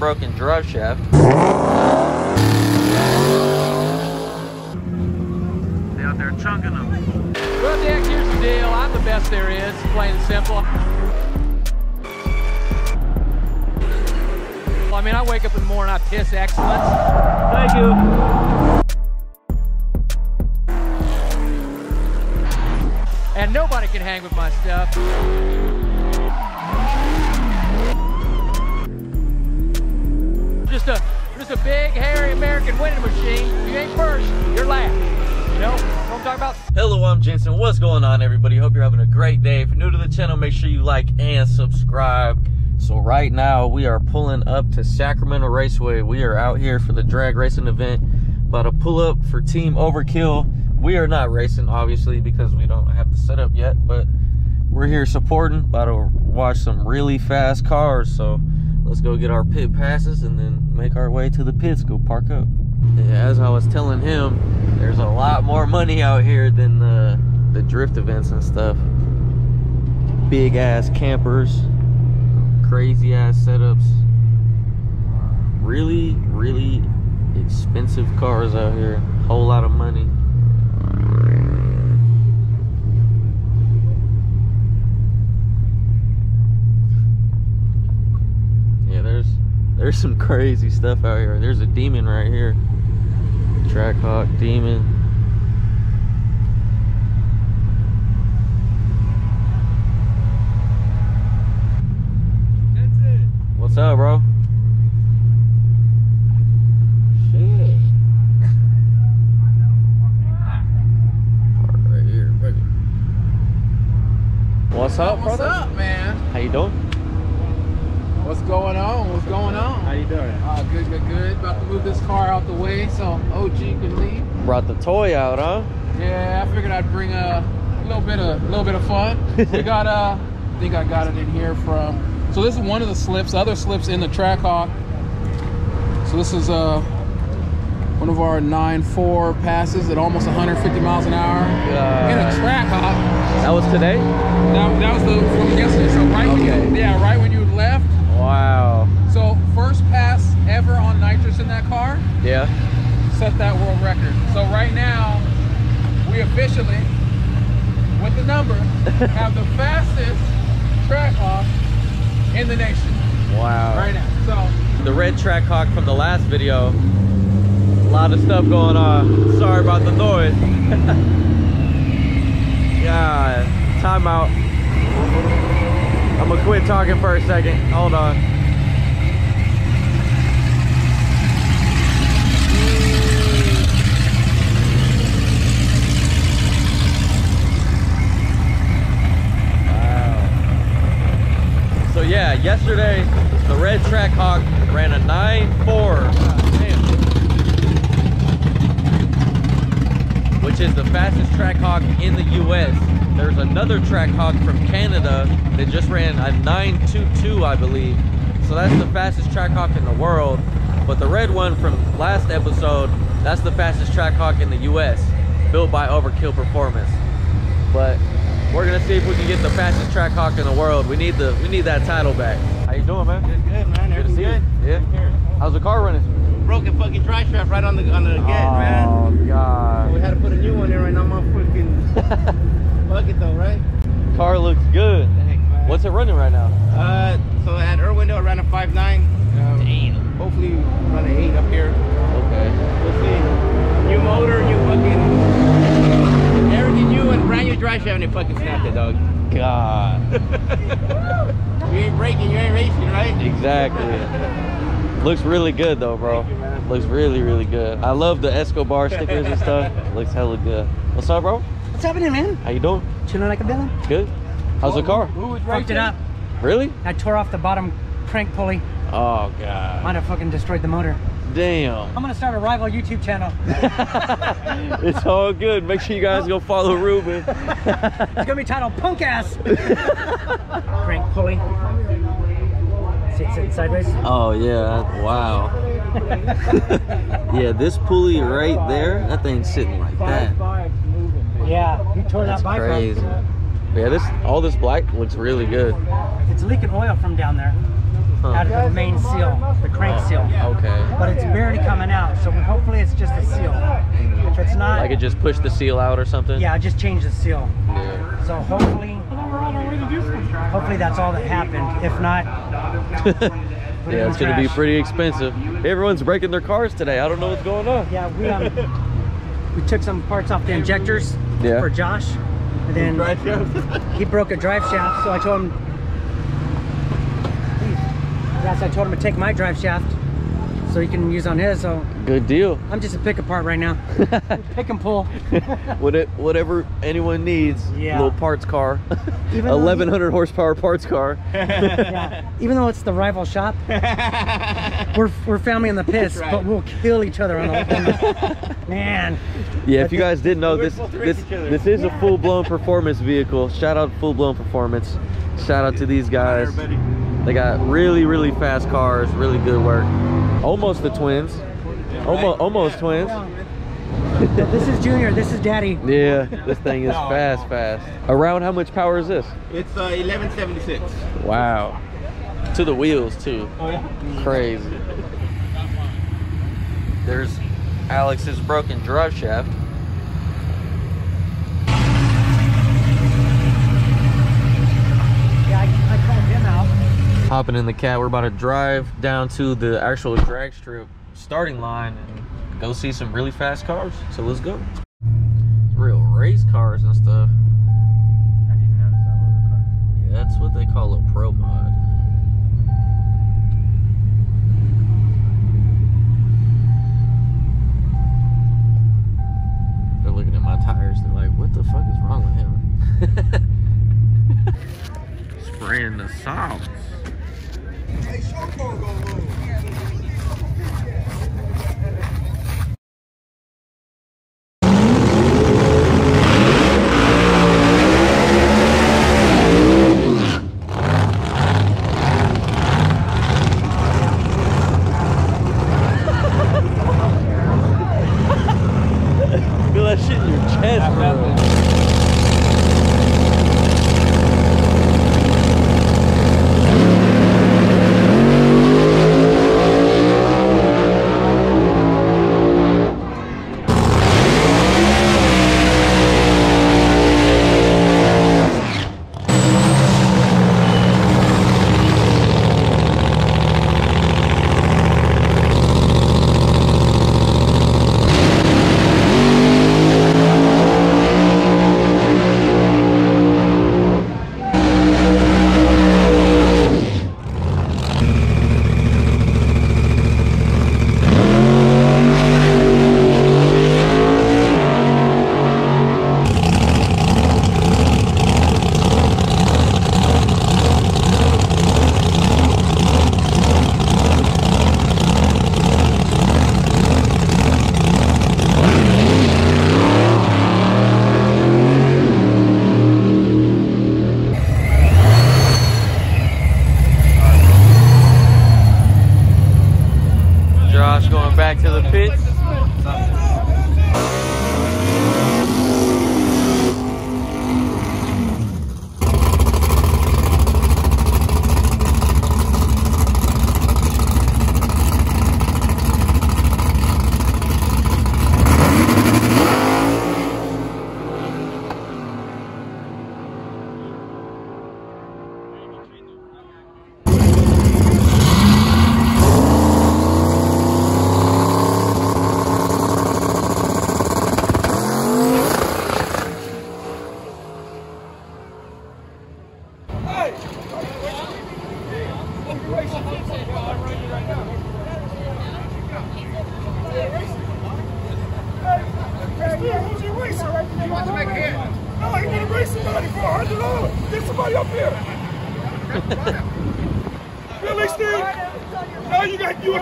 broken drive shaft. They out there chunking them. Well, Dick, here's the deal. I'm the best there is, plain and simple. Well, I mean, I wake up in the morning, I piss excellence. Thank you. And nobody can hang with my stuff. First, you're last. You know what I'm talking about? Hello, I'm Jensen. What's going on, everybody? Hope you're having a great day. If you're new to the channel, make sure you like and subscribe. So right now, we are pulling up to Sacramento Raceway. We are out here for the drag racing event. About to pull up for Team Overkill. We are not racing, obviously, because we don't have the setup yet, but we're here supporting. About to watch some really fast cars. So let's go get our pit passes and then make our way to the pits, go park up. As I was telling him, there's a lot more money out here than the, the drift events and stuff. Big ass campers, crazy ass setups. Really, really expensive cars out here. Whole lot of money. Yeah, there's there's some crazy stuff out here. There's a demon right here. Trackhawk demon. What's up, bro? Shit. Park right here, baby. What's up, What's brother? up, man? How you doing? What's going on? What's going on? How you doing? Uh, good, good, good. About to move this car out the way so OG can leave. Brought the toy out, huh? Yeah, I figured I'd bring a, little bit of, little bit of fun. we got, uh, I think I got it in here from. So this is one of the slips. Other slips in the Trackhawk. So this is uh, one of our 9.4 passes at almost 150 miles an hour in a Uh, Trackhawk. that was today? That, that was the from yesterday. So right when you, yeah, right when you left. Wow. So first pass ever on nitrous in that car, Yeah. Set that world record. So right now, we officially, with the number, have the fastest Trackhawk in the nation Wow. right now. So The red track hawk from the last video. A lot of stuff going on. Sorry about the noise. yeah, timeout. I'm gonna quit talking for a second. Hold on. Yeah, yesterday the red track hawk ran a 9.4 which is the fastest track hawk in the US. There's another track hawk from Canada that just ran a 922 I believe. So that's the fastest track hawk in the world. But the red one from last episode, that's the fastest track hawk in the US, built by Overkill Performance. But we're gonna see if we can get the fastest track hawk in the world. We need the we need that title back. How you doing, man? Good, good, man. Good to see Everything you. good. Yeah. How's the car running? Broken fucking drive shaft right on the on the get, man. Oh god. We had to put a new one in right now. My freaking fuck it though, right? car looks good. Heck. What's it running right now? Uh, so at Irwindale, I ran a five nine. Um, Damn. hopefully run an eight up here. Okay. We'll see. New motor, new fucking everything new and brand new drive shaft, and it fucking snapped it, dog. God. You ain't breaking, you ain't racing, right? Exactly. Looks really good though, bro. Thank you, man. Looks really, really good. I love the Escobar stickers and stuff. Looks hella good. What's up, bro? What's happening, man? How you doing? Chilling like a villain. Good. How's the car? who was Fucked racing? it up. Really? I tore off the bottom crank pulley. Oh god. Might have fucking destroyed the motor. Damn. I'm gonna start a rival YouTube channel. it's all good. Make sure you guys go follow Ruben. It's gonna be titled Punk Ass. crank pulley. See it sitting sideways? Oh yeah. Wow. yeah, this pulley right there, that thing's sitting like that. Yeah, he tore That's that bike crazy. up. Yeah, this all this black looks really good. It's leaking oil from down there. Huh. out of the main seal, the crank seal. Okay. But it's barely coming out, so hopefully it's just a seal. If it's not, Like it just pushed the seal out or something? yeah, I just change the seal. Yeah. So hopefully, hopefully that's all that happened. If not, put it in yeah, it's the gonna be pretty expensive. Everyone's breaking their cars today. I don't know what's going on. Yeah, we um, we took some parts off the injectors Yeah. for Josh, and then he broke a drive shaft. So I told him, yes, I told him to take my drive shaft so he can use on his. So Good deal. I'm just a pick apart right now, pick and pull. Whatever anyone needs, Yeah. little parts car, Even though he- 1100 horsepower parts car. yeah. Even though it's the rival shop, we're, we're family in the piss, right. but we'll kill each other on the, on man. Yeah, if you guys didn't know, this supposed to race this this is a full blown performance vehicle. Shout out full blown performance. Shout out to these guys. They got really really fast cars, really good work. Almost the twins. Almost almost twins. This is Junior. This is Daddy. Yeah, this thing is fast fast. Around how much power is this? It's uh, 1176. Wow. To the wheels too. Oh yeah. Crazy. There's Alex's broken drive shaft. Yeah, I, I called him out. Hopping in the cat, we're about to drive down to the actual drag strip starting line and go see some really fast cars. So let's go. Real race cars and stuff. Yeah, that's what they call a pro mod. They're looking at my tires. They're like, what the fuck is wrong with him? Spraying the sauce. Feel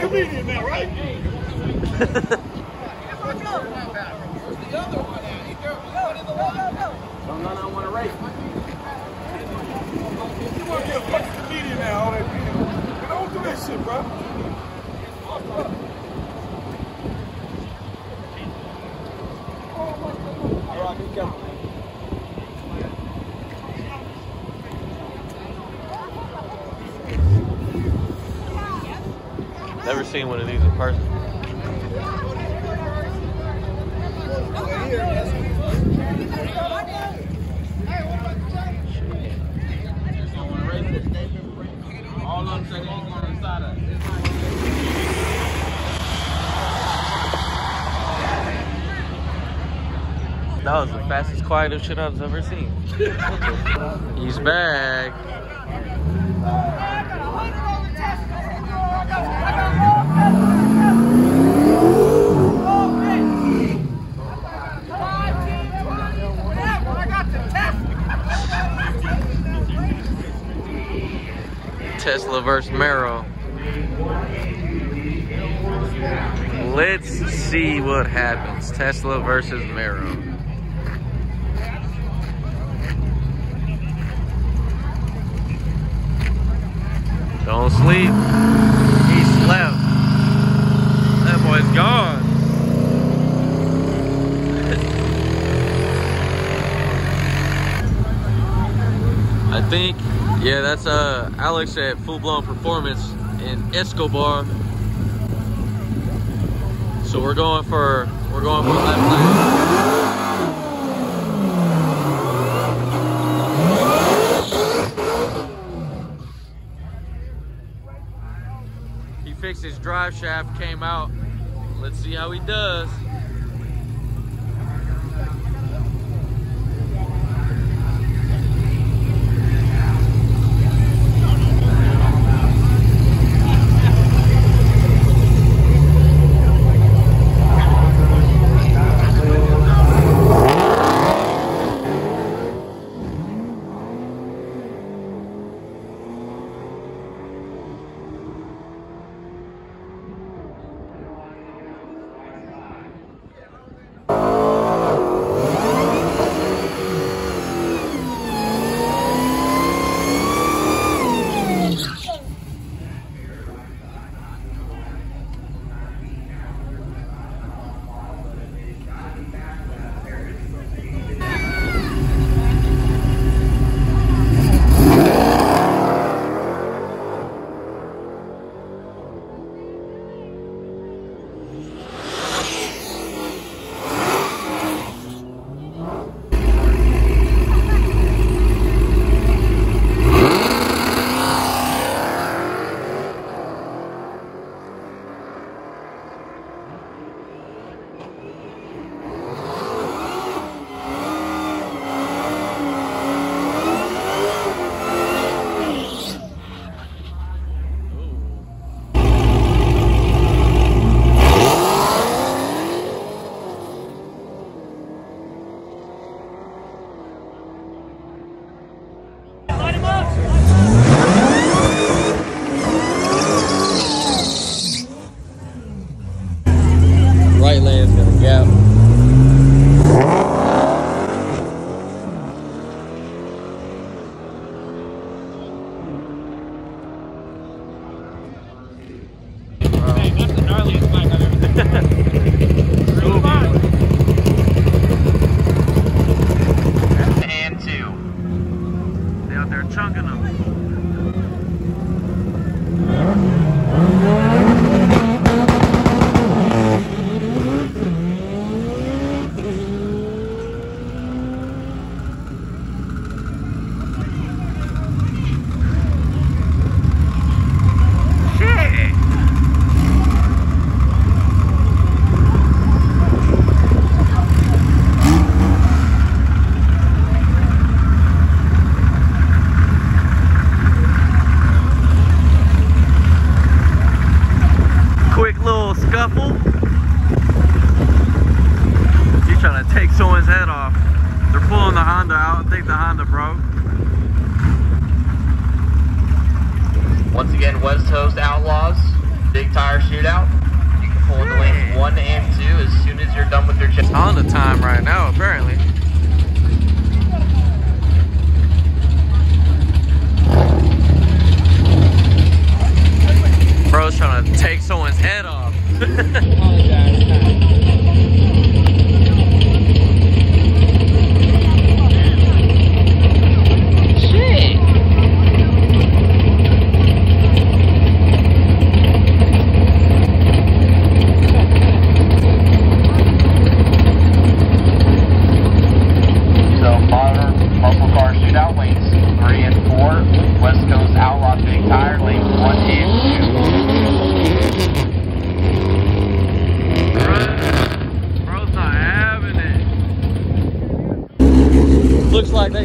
comedian now, right? You want to race. You want to be a fucking comedian now, all bro. Never seen one of these in person. All of them say they ain't going inside of it. That was the fastest, quietest shit I've ever seen. He's back. Tesla versus Mero. Let's see what happens. Tesla versus Mero. Don't sleep. He slept. That boy's gone. I think, yeah, that's uh Alex at Full Blown Performance in Escobar. So we're going for we're going for left lane. He fixed his drive shaft, came out. Let's see how he does.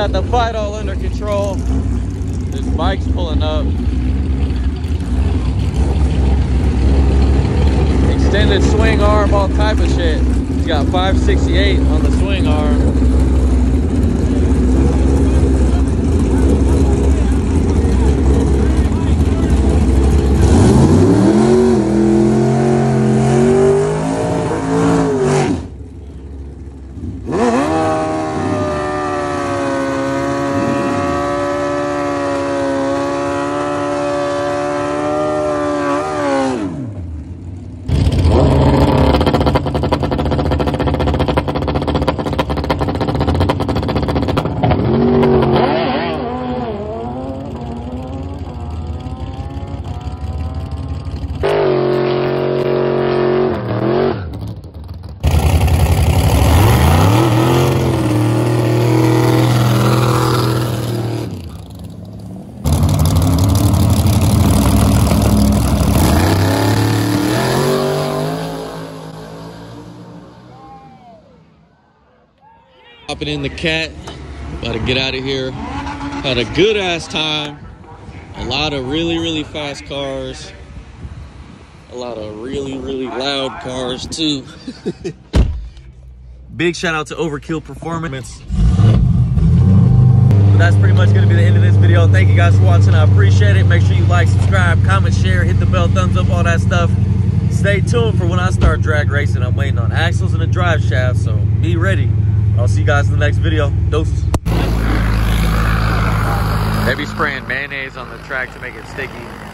Got the fight all under control. This bike's pulling up. Extended swing arm, all type of shit. He's got 568 on the swing arm. Hopping in the cat. About to get out of here. Had a good ass time. A lot of really, really fast cars. A lot of really, really loud cars too. Big shout out to Overkill Performance. But that's pretty much gonna be the end of this video. Thank you guys for watching. I appreciate it. Make sure you like, subscribe, comment, share, hit the bell, thumbs up, all that stuff. Stay tuned for when I start drag racing. I'm waiting on axles and a drive shaft, so be ready. I'll see you guys in the next video. Doses. Be spraying mayonnaise on the track to make it sticky.